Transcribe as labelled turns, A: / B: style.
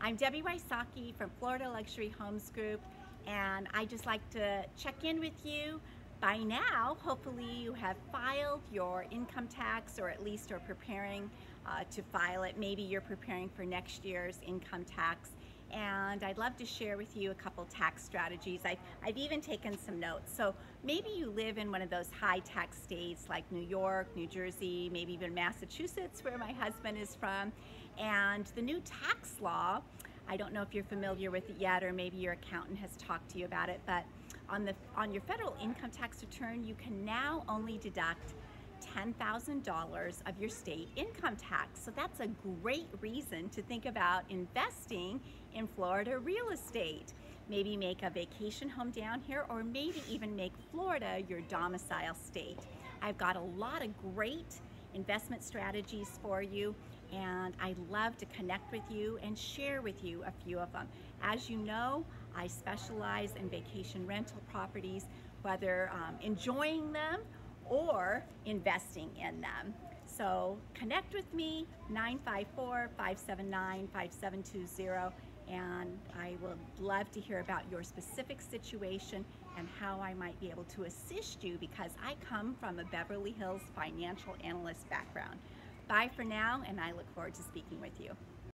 A: I'm Debbie Wysocki from Florida Luxury Homes Group and I just like to check in with you. By now, hopefully you have filed your income tax or at least are preparing uh, to file it. Maybe you're preparing for next year's income tax and I'd love to share with you a couple tax strategies. I've, I've even taken some notes. So maybe you live in one of those high tax states like New York, New Jersey, maybe even Massachusetts where my husband is from and the new tax law, I don't know if you're familiar with it yet or maybe your accountant has talked to you about it, but on, the, on your federal income tax return, you can now only deduct $10,000 of your state income tax. So that's a great reason to think about investing in Florida real estate. Maybe make a vacation home down here or maybe even make Florida your domicile state. I've got a lot of great investment strategies for you and I love to connect with you and share with you a few of them. As you know, I specialize in vacation rental properties, whether um, enjoying them or investing in them. So connect with me, 954-579-5720, and I would love to hear about your specific situation and how I might be able to assist you because I come from a Beverly Hills financial analyst background. Bye for now, and I look forward to speaking with you.